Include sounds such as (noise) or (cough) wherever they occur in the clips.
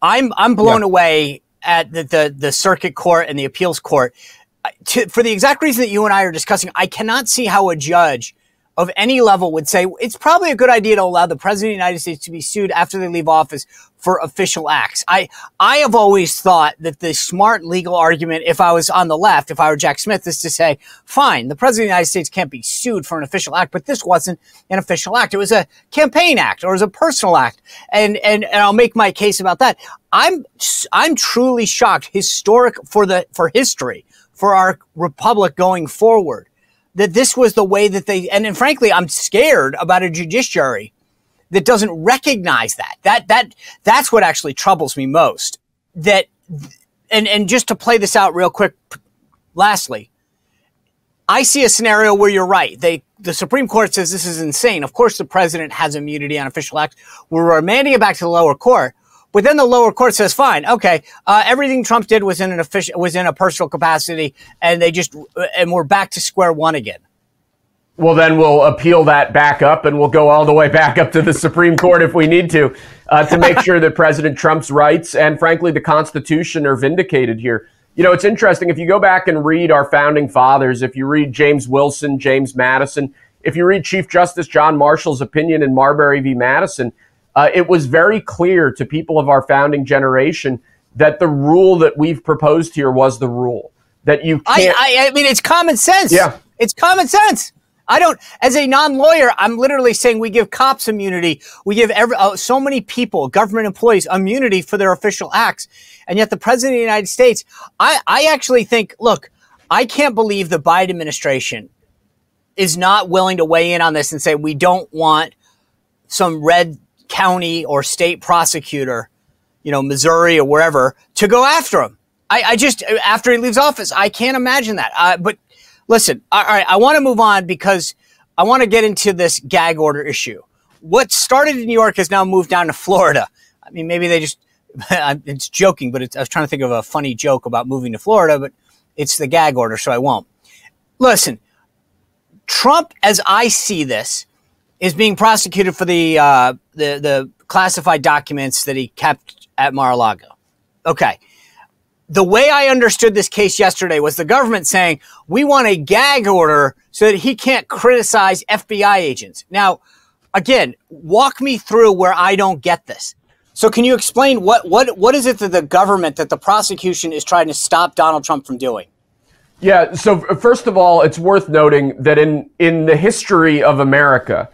I'm I'm blown yeah. away at the, the, the circuit court and the appeals court. To, for the exact reason that you and I are discussing, I cannot see how a judge of any level would say it's probably a good idea to allow the president of the United States to be sued after they leave office for official acts. I, I have always thought that the smart legal argument, if I was on the left, if I were Jack Smith, is to say, fine, the president of the United States can't be sued for an official act, but this wasn't an official act. It was a campaign act or it was a personal act. And, and, and I'll make my case about that. I'm, I'm truly shocked, historic for the, for history, for our republic going forward that this was the way that they, and, and frankly, I'm scared about a judiciary that doesn't recognize that. That, that, that's what actually troubles me most. That, and, and just to play this out real quick, lastly, I see a scenario where you're right. They, the Supreme Court says this is insane. Of course, the president has immunity on official acts. We're remanding it back to the lower court. But then the lower court says, fine, okay, uh, everything Trump did was in an official, was in a personal capacity, and they just, and we're back to square one again. Well, then we'll appeal that back up, and we'll go all the way back up to the Supreme Court if we need to, uh, to make sure that President Trump's rights and, frankly, the Constitution are vindicated here. You know, it's interesting if you go back and read our founding fathers, if you read James Wilson, James Madison, if you read Chief Justice John Marshall's opinion in Marbury v. Madison uh, it was very clear to people of our founding generation that the rule that we've proposed here was the rule that you can't. I, I, I mean, it's common sense. Yeah, it's common sense. I don't, as a non-lawyer, I'm literally saying we give cops immunity. We give every, uh, so many people, government employees, immunity for their official acts. And yet the president of the United States, I, I actually think, look, I can't believe the Biden administration is not willing to weigh in on this and say, we don't want some red county or state prosecutor, you know, Missouri or wherever, to go after him. I, I just, after he leaves office, I can't imagine that. Uh, but listen, all right, I want to move on because I want to get into this gag order issue. What started in New York has now moved down to Florida. I mean, maybe they just, (laughs) it's joking, but it's, I was trying to think of a funny joke about moving to Florida, but it's the gag order, so I won't. Listen, Trump, as I see this, is being prosecuted for the uh, the the classified documents that he kept at Mar-a-Lago. Okay. The way I understood this case yesterday was the government saying we want a gag order so that he can't criticize FBI agents. Now, again, walk me through where I don't get this. So can you explain what what what is it that the government that the prosecution is trying to stop Donald Trump from doing? Yeah, so first of all, it's worth noting that in in the history of America,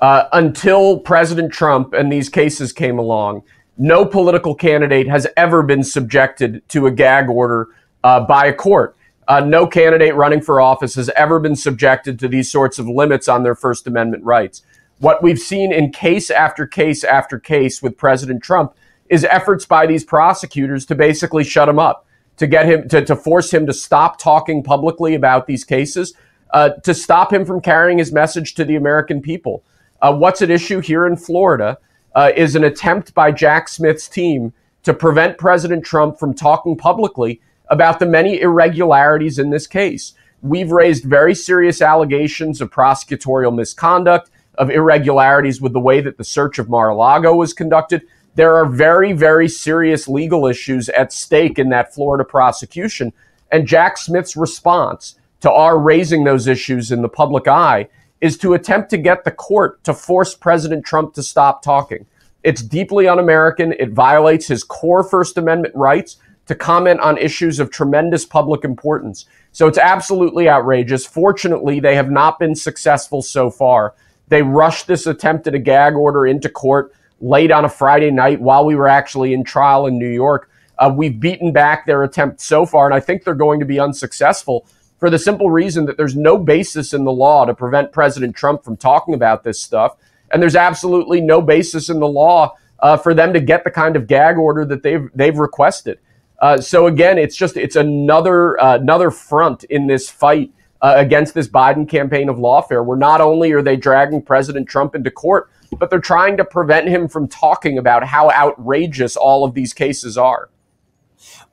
uh, until President Trump and these cases came along, no political candidate has ever been subjected to a gag order uh, by a court. Uh, no candidate running for office has ever been subjected to these sorts of limits on their First Amendment rights. What we've seen in case after case after case with President Trump is efforts by these prosecutors to basically shut him up, to get him to, to force him to stop talking publicly about these cases, uh, to stop him from carrying his message to the American people. Uh, what's at issue here in Florida uh, is an attempt by Jack Smith's team to prevent President Trump from talking publicly about the many irregularities in this case. We've raised very serious allegations of prosecutorial misconduct, of irregularities with the way that the search of Mar a Lago was conducted. There are very, very serious legal issues at stake in that Florida prosecution. And Jack Smith's response to our raising those issues in the public eye is to attempt to get the court to force President Trump to stop talking. It's deeply un American. It violates his core First Amendment rights to comment on issues of tremendous public importance. So it's absolutely outrageous. Fortunately, they have not been successful so far. They rushed this attempt at a gag order into court late on a Friday night while we were actually in trial in New York. Uh, we've beaten back their attempt so far, and I think they're going to be unsuccessful for the simple reason that there's no basis in the law to prevent President Trump from talking about this stuff. And there's absolutely no basis in the law uh, for them to get the kind of gag order that they've they've requested. Uh, so again, it's just it's another uh, another front in this fight uh, against this Biden campaign of lawfare. Where not only are they dragging President Trump into court, but they're trying to prevent him from talking about how outrageous all of these cases are.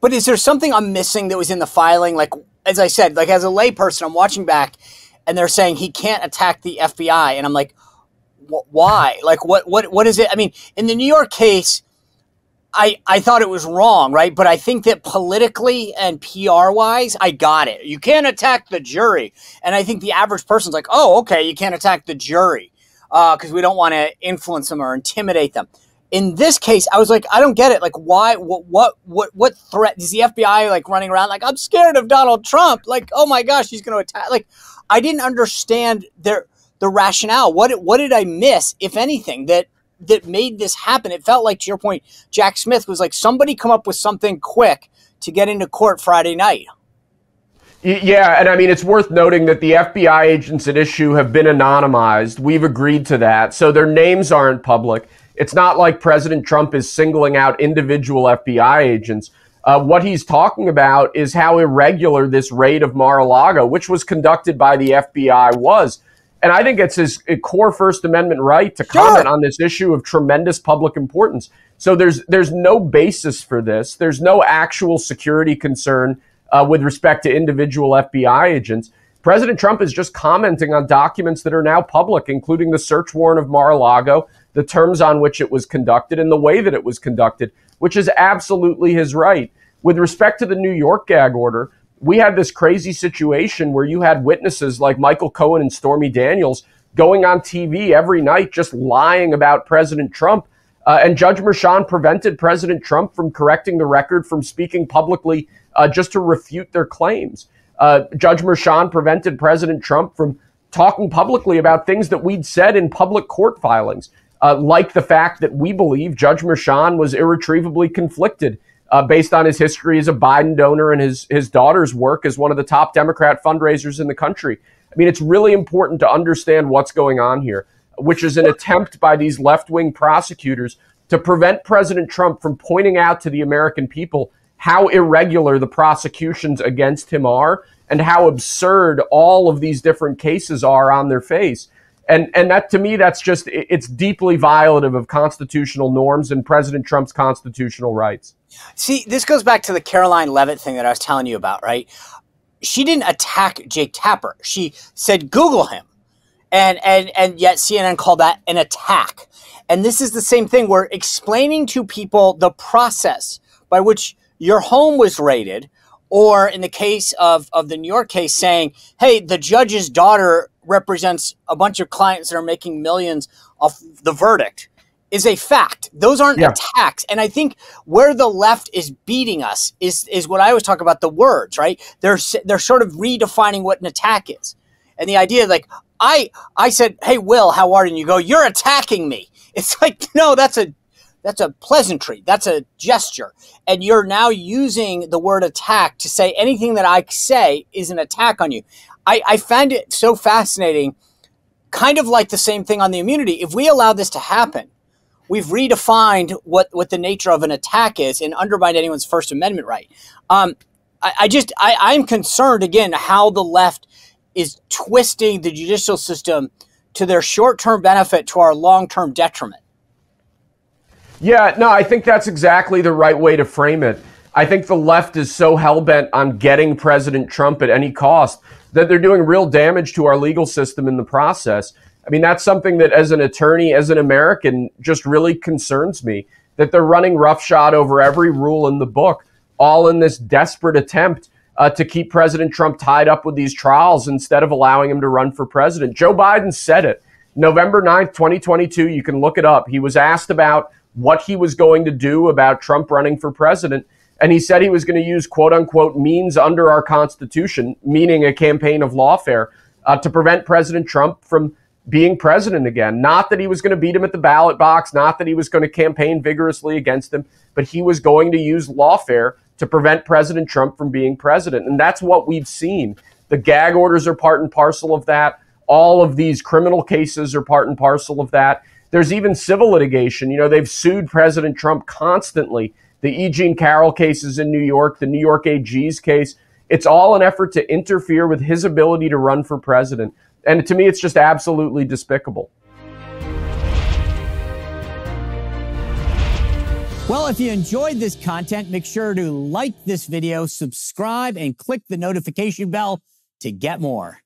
But is there something I'm missing that was in the filing? Like as I said, like as a layperson, I'm watching back, and they're saying he can't attack the FBI, and I'm like, why? Like, what, what, what is it? I mean, in the New York case, I, I thought it was wrong, right? But I think that politically and PR wise, I got it. You can't attack the jury. And I think the average person's like, oh, okay, you can't attack the jury because uh, we don't want to influence them or intimidate them. In this case, I was like, I don't get it. Like, why? What? What? What? What threat is the FBI like running around? Like, I'm scared of Donald Trump. Like, oh my gosh, he's going to attack. Like, I didn't understand their the rationale. What? What did I miss, if anything? That that made this happen. It felt like, to your point, Jack Smith was like somebody come up with something quick to get into court Friday night. Yeah, and I mean, it's worth noting that the FBI agents at issue have been anonymized. We've agreed to that. So their names aren't public. It's not like President Trump is singling out individual FBI agents. Uh, what he's talking about is how irregular this raid of Mar a Lago, which was conducted by the FBI, was. And I think it's his core First Amendment right to comment sure. on this issue of tremendous public importance. So there's there's no basis for this. There's no actual security concern uh, with respect to individual FBI agents. President Trump is just commenting on documents that are now public, including the search warrant of Mar-a-Lago, the terms on which it was conducted, and the way that it was conducted, which is absolutely his right. With respect to the New York gag order, we had this crazy situation where you had witnesses like Michael Cohen and Stormy Daniels going on TV every night just lying about President Trump. Uh, and Judge Merchan prevented President Trump from correcting the record, from speaking publicly uh, just to refute their claims. Uh, Judge Merchan prevented President Trump from talking publicly about things that we'd said in public court filings, uh, like the fact that we believe Judge Merchan was irretrievably conflicted uh, based on his history as a Biden donor and his his daughter's work as one of the top Democrat fundraisers in the country. I mean, it's really important to understand what's going on here, which is an attempt by these left wing prosecutors to prevent President Trump from pointing out to the American people how irregular the prosecutions against him are and how absurd all of these different cases are on their face and and that to me that's just it's deeply violative of constitutional norms and president trump's constitutional rights. See this goes back to the karoline leavitt thing that i was telling you about right? She didn't attack jake tapper. She said google him. And and and yet cnn called that an attack. And this is the same thing. We're explaining to people the process by which your home was raided or in the case of, of the New York case, saying, hey, the judge's daughter represents a bunch of clients that are making millions off the verdict is a fact. Those aren't yeah. attacks. And I think where the left is beating us is is what I always talk about the words, right? They're they're sort of redefining what an attack is. And the idea like I I said, "Hey Will, how are you?" and you go, "You're attacking me." (laughs) It's like, "No, that's a that's a pleasantry. That's a gesture. And you're now using the word attack to say anything that I say is an attack on you. I, I find it so fascinating, kind of like the same thing on the immunity. If we allow this to happen, we've redefined what, what the nature of an attack is and undermined anyone's First Amendment right. Um, I, I just, I, I'm concerned again how the left is twisting the judicial system to their short term benefit to our long term detriment. Yeah, no, I think that's exactly the right way to frame it. I think the left is so hell bent on getting President Trump at any cost that they're doing real damage to our legal system in the process. I mean, that's something that, as an attorney, as an American, just really concerns me that they're running roughshod over every rule in the book, all in this desperate attempt uh, to keep President Trump tied up with these trials instead of allowing him to run for president. Joe Biden said it. November 9th, 2022, you can look it up. He was asked about what he was going to do about Trump running for president. And he said he was going to use quote unquote means under our Constitution, meaning a campaign of lawfare, uh, to prevent President Trump from being president again. Not that he was going to beat him at the ballot box, not that he was going to campaign vigorously against him, but he was going to use lawfare to prevent President Trump from being president. And that's what we've seen. The gag orders are part and parcel of that. All of these criminal cases are part and parcel of that. There's even civil litigation. You know, they've sued President Trump constantly. The E. Jean Carroll cases in New York, the New York AG's case. It's all an effort to interfere with his ability to run for president. And to me, it's just absolutely despicable. Well, if you enjoyed this content, make sure to like this video, subscribe, and click the notification bell to get more.